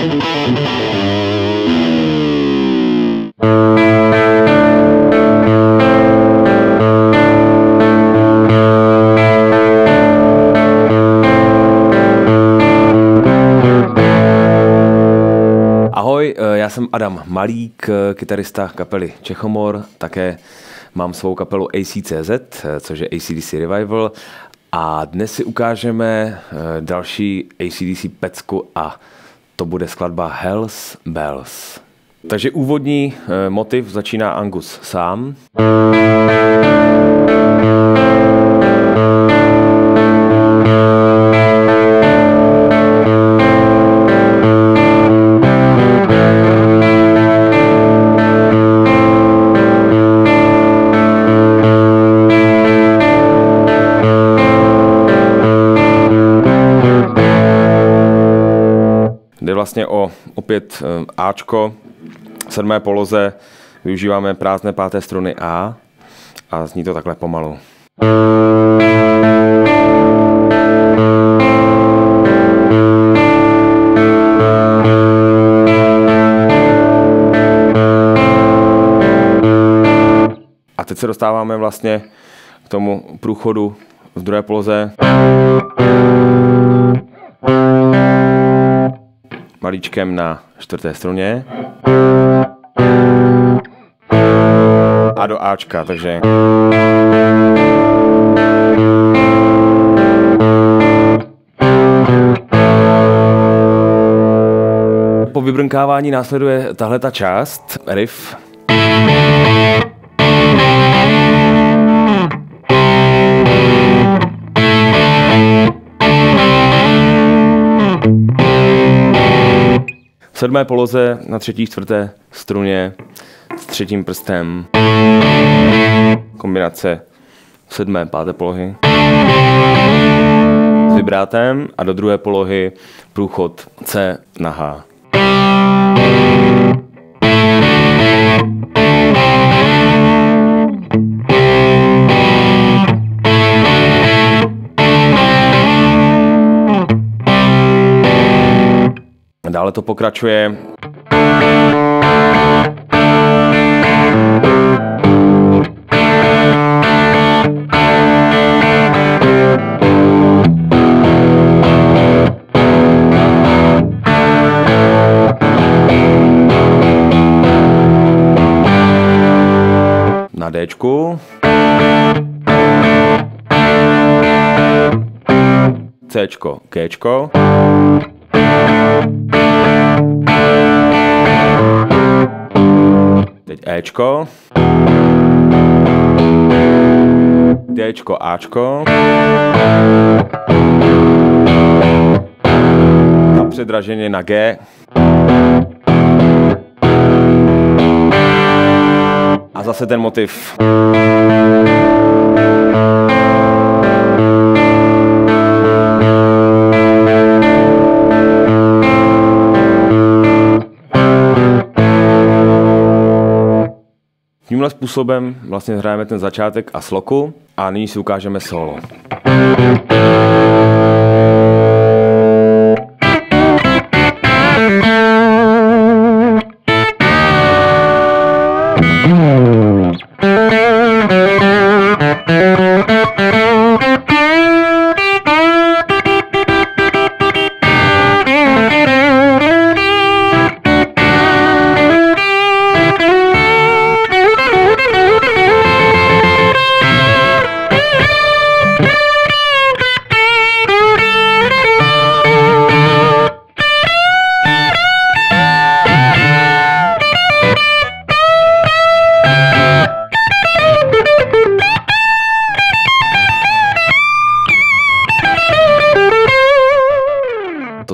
Ahoj, eh, já jsem Adam Malík, eh, kytarista kapely Čechomor, také mám svou kapelu ACCZ, eh, což je ACDC Revival. A dnes si ukážeme další ACDC pecku a to bude skladba Hells Bells. Takže úvodní motiv začíná Angus sám. Vlastně o opět eh, Ačko, v sedmé poloze využíváme prázdné páté struny A a zní to takhle pomalu. A teď se dostáváme vlastně k tomu průchodu v druhé poloze. Malíčkem na čtvrté struně a do Ačka, takže po vybrnkávání následuje tahle ta část, riff, sedmé poloze na třetí, čtvrté struně s třetím prstem. Kombinace sedmé, páté polohy. S vibrátem a do druhé polohy průchod C na H. Dále to pokračuje. Na Dčku. Cčko, Kčko. Teď Ečko. Dčko, Ačko. A předraženě na G. A zase ten motiv. Tímhle způsobem vlastně hrajeme ten začátek a sloku a nyní si ukážeme solo.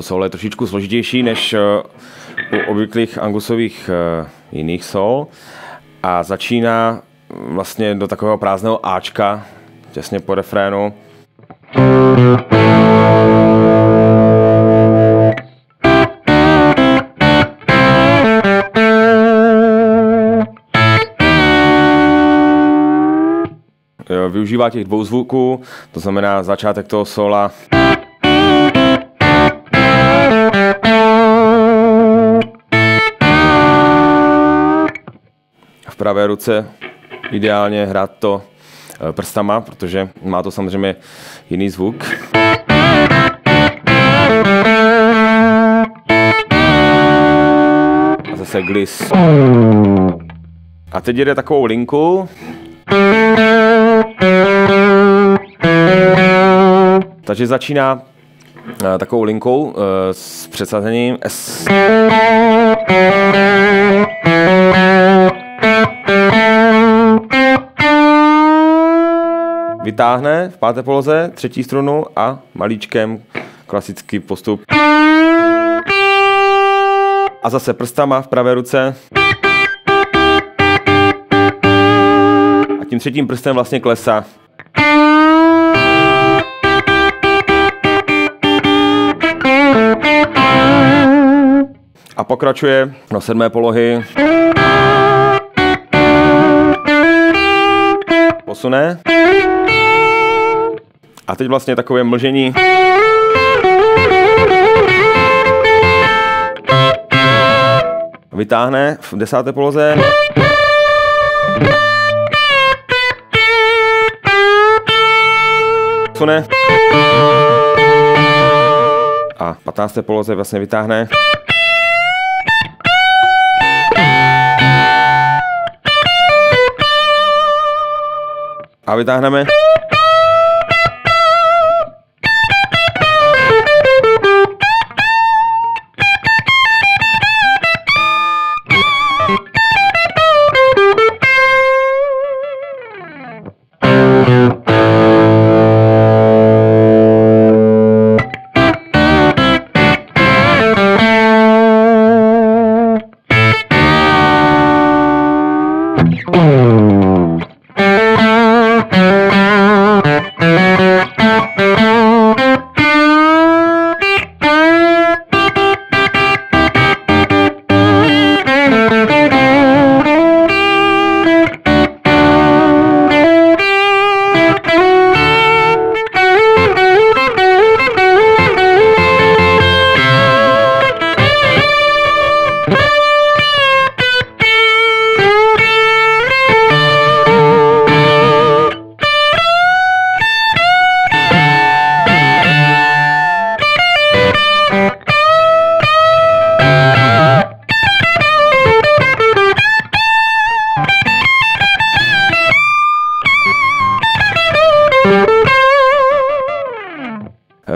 Solo je trošičku složitější než eh, u obvyklých angusových eh, jiných sol a začíná vlastně do takového prázdného Ačka, těsně po refrénu. Využívá těch dvou zvuků, to znamená začátek toho sola pravé ruce ideálně hrát to eh, prstama, protože má to samozřejmě jiný zvuk. A zase glis. A teď jede takovou linku. Takže začíná eh, takovou linkou eh, s předsazením S. Vytáhne v páté poloze třetí strunu a malíčkem klasický postup. A zase prstama v pravé ruce. A tím třetím prstem vlastně klesá. A pokračuje do sedmé polohy. Posune. A teď vlastně takové mlžení. Vytáhne v desáté poloze. Sune. A v 15. poloze vlastně vytáhne. A vytáhneme.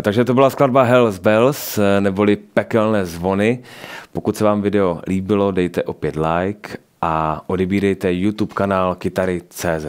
Takže to byla skladba Hells Bells, neboli Pekelné zvony. Pokud se vám video líbilo, dejte opět like a odebírejte YouTube kanál Kytary.cz.